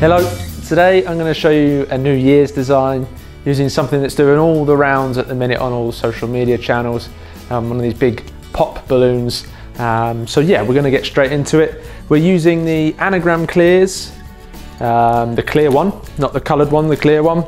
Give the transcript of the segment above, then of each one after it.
Hello, today I'm going to show you a New Year's design using something that's doing all the rounds at the minute on all social media channels. Um, one of these big pop balloons. Um, so yeah, we're going to get straight into it. We're using the anagram Clearz, um, the clear one, not the coloured one, the clear one.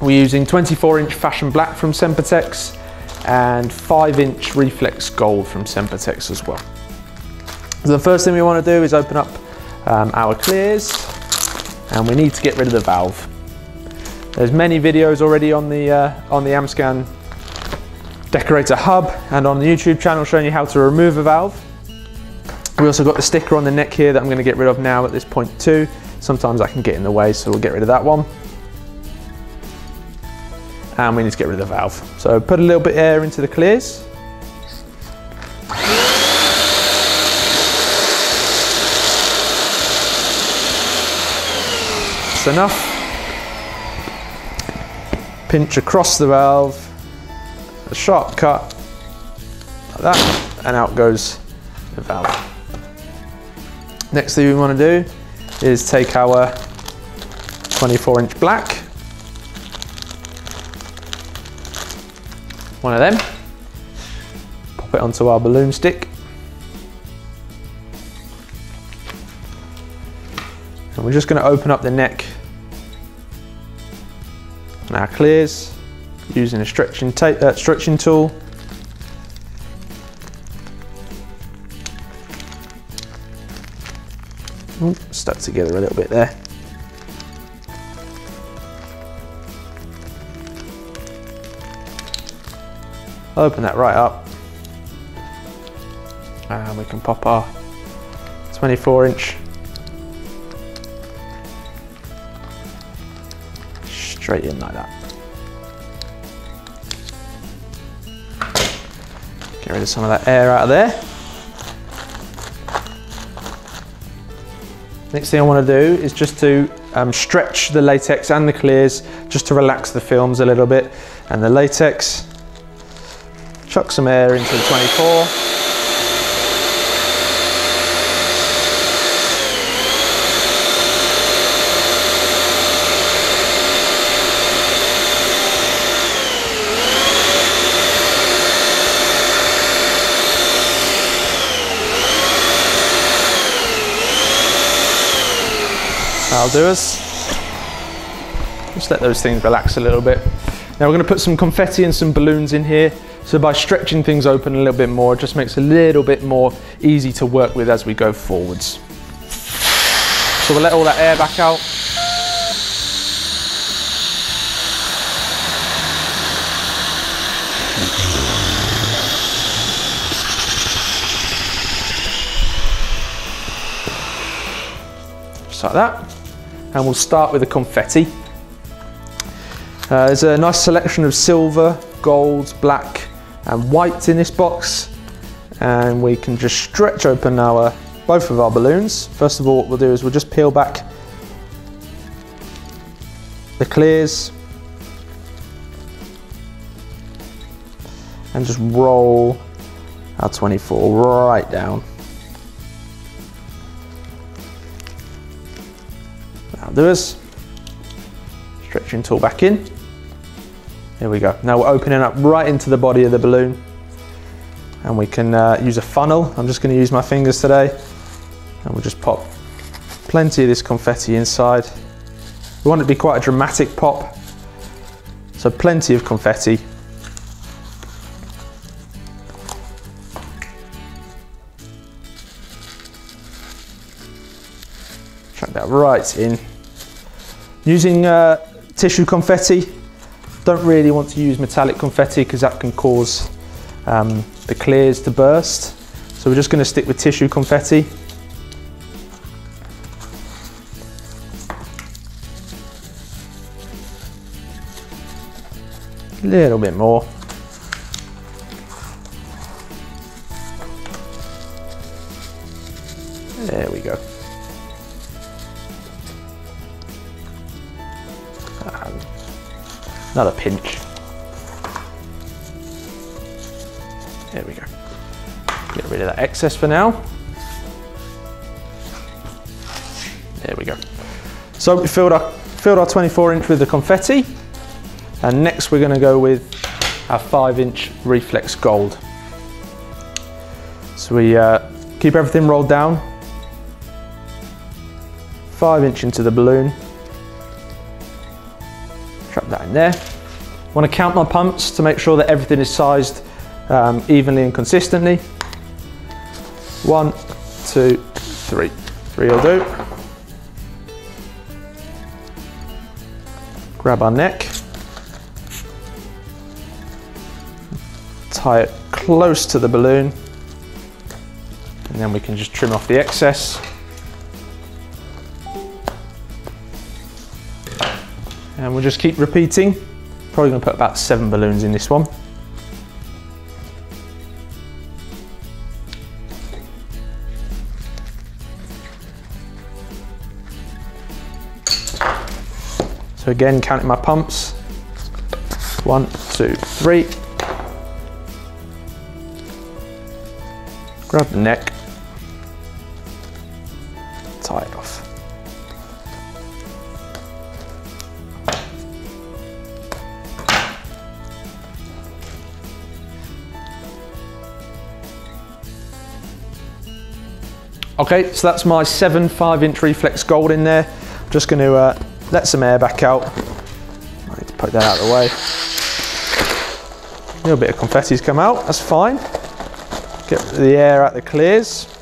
We're using 24 inch fashion black from Sempertex and 5 inch reflex gold from Sempertex as well. So the first thing we want to do is open up um, our Clearz and we need to get rid of the valve. There's many videos already on the uh, on the Amscan decorator hub and on the YouTube channel showing you how to remove a valve. We also got the sticker on the neck here that I'm going to get rid of now at this point too. Sometimes I can get in the way, so we'll get rid of that one. And we need to get rid of the valve. So put a little bit air into the Clearz. Enough. Pinch across the valve, a sharp cut, like that, and out goes the valve. Next thing we want to do is take our 24 inch black, one of them, pop it onto our balloon stick, and we're just going to open up the neck our Clearz using a stretching, tape, uh, stretching tool. Ooh, stuck together a little bit there. Open that right up. And we can pop our 24 inch straight in like that. Get rid of some of that air out of there. Next thing I want to do is just to um, stretch the latex and the Clearz just to relax the films a little bit. And the latex, chuck some air into the 24. That'll do us. Just let those things relax a little bit. Now we're going to put some confetti and some balloons in here. So by stretching things open a little bit more, it just makes it a little bit more easy to work with as we go forwards. So we'll let all that air back out. Just like that and we'll start with the confetti. Uh, there's a nice selection of silver, gold, black and white in this box and we can just stretch open our both of our balloons. First of all what we'll do is we'll just peel back the Clearz and just roll our 24 right down. That'll do us. Stretching tool back in. Here we go. Now we're opening up right into the body of the balloon and we can uh, use a funnel. I'm just going to use my fingers today and we'll just pop plenty of this confetti inside. We want it to be quite a dramatic pop, so plenty of confetti. Chuck that right in. Using uh, tissue confetti, don't really want to use metallic confetti because that can cause um, the Clearz to burst. So we're just going to stick with tissue confetti. A little bit more. There we go. Another pinch. There we go. Get rid of that excess for now. There we go. So we filled our, filled our 24 inch with the confetti. And next we're gonna go with our five inch reflex gold. So we uh, keep everything rolled down, five inch into the balloon, that in there. Want to count my pumps to make sure that everything is sized um, evenly and consistently. One, two, three. Three will do. Grab our neck. Tie it close to the balloon. And then we can just trim off the excess. And we'll just keep repeating. Probably gonna put about seven balloons in this one. So again, counting my pumps. One, two, three. Grab the neck, tie it off. Okay, so that's my seven five inch reflex gold in there. I'm just going to uh, let some air back out. I need to put that out of the way. A little bit of confetti's come out, that's fine. Get the air out the Clearz.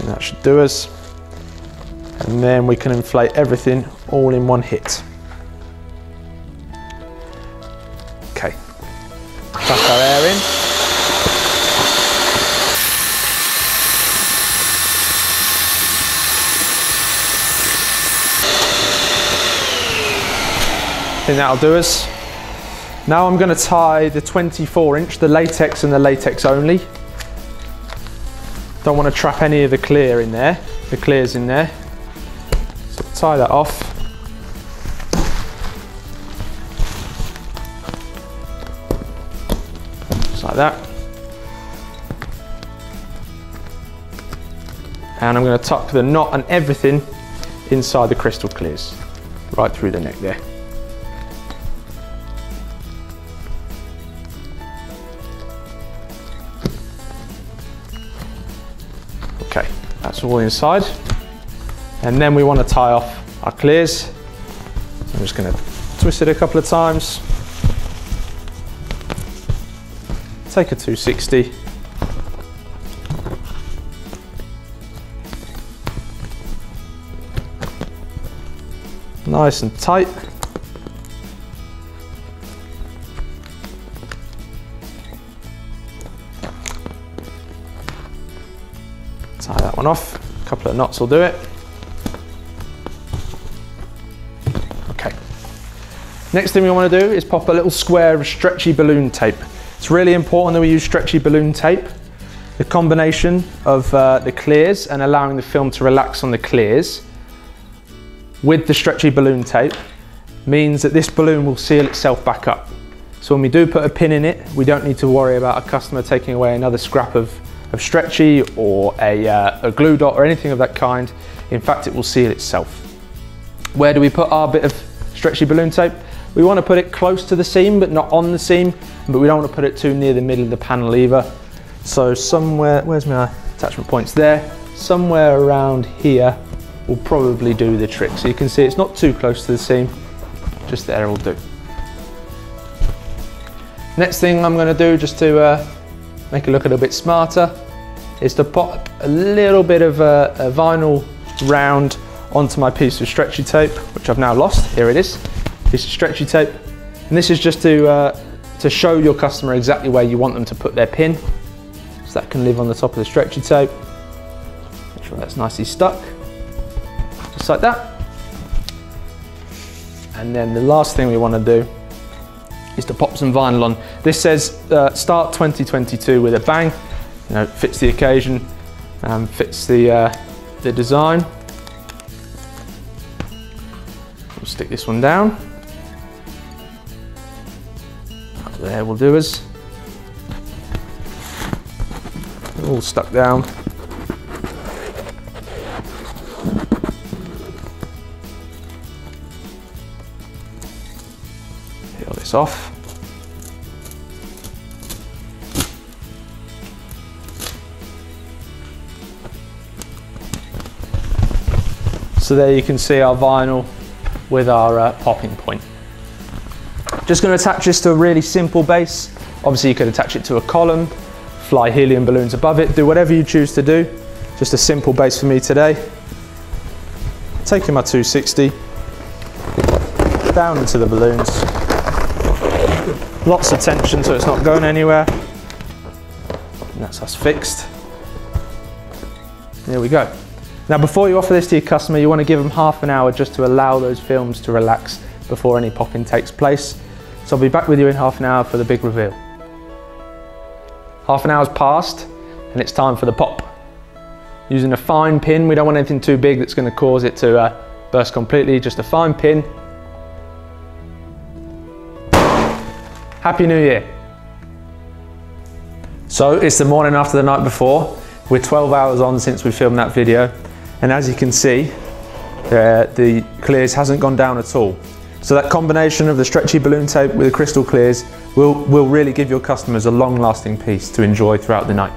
And that should do us. And then we can inflate everything all in one hit. Okay, Tuck our air in. Think that'll do us. Now I'm going to tie the 24 inch, the latex and the latex only. Don't want to trap any of the clear in there, the Clearz in there. So tie that off. Just like that. And I'm going to tuck the knot and everything inside the crystal Clearz, right through the neck there. That's all inside. And then we want to tie off our Clearz. So I'm just going to twist it a couple of times. Take a 260. Nice and tight. One off. A couple of knots will do it. Okay. Next thing we want to do is pop a little square of stretchy balloon tape. It's really important that we use stretchy balloon tape. The combination of uh, the Clearz and allowing the film to relax on the Clearz with the stretchy balloon tape means that this balloon will seal itself back up. So when we do put a pin in it, we don't need to worry about a customer taking away another scrap of, of stretchy or a, uh, a glue dot or anything of that kind. In fact, it will seal itself. Where do we put our bit of stretchy balloon tape? We want to put it close to the seam, but not on the seam, but we don't want to put it too near the middle of the panel either. So somewhere, where's my attachment points there? Somewhere around here will probably do the trick. So you can see it's not too close to the seam, just there will do. Next thing I'm going to do just to uh, make it look a little bit smarter is to pop a little bit of a, a vinyl round onto my piece of stretchy tape, which I've now lost. Here it is, piece of stretchy tape. And this is just to, uh, to show your customer exactly where you want them to put their pin. So that can live on the top of the stretchy tape. Make sure that's nicely stuck just like that. And then the last thing we want to do is to pop some vinyl on. This says uh, start 2022 with a bang. You know, it fits the occasion, um, fits the, uh, the design. We'll stick this one down. There, there will do us. All stuck down. Peel this off. So there you can see our vinyl with our uh, popping point. Just going to attach this to a really simple base. Obviously you could attach it to a column, fly helium balloons above it, do whatever you choose to do. Just a simple base for me today. Taking my 260 down into the balloons. Lots of tension so it's not going anywhere. And that's us fixed. There we go. Now before you offer this to your customer, you want to give them half an hour just to allow those films to relax before any popping takes place. So I'll be back with you in half an hour for the big reveal. Half an hour's passed and it's time for the pop. Using a fine pin, we don't want anything too big that's going to cause it to uh, burst completely, just a fine pin. Happy New Year. So it's the morning after the night before. We're 12 hours on since we filmed that video. And as you can see, uh, the Clearz hasn't gone down at all. So that combination of the stretchy balloon tape with the crystal Clearz will, will really give your customers a long lasting piece to enjoy throughout the night.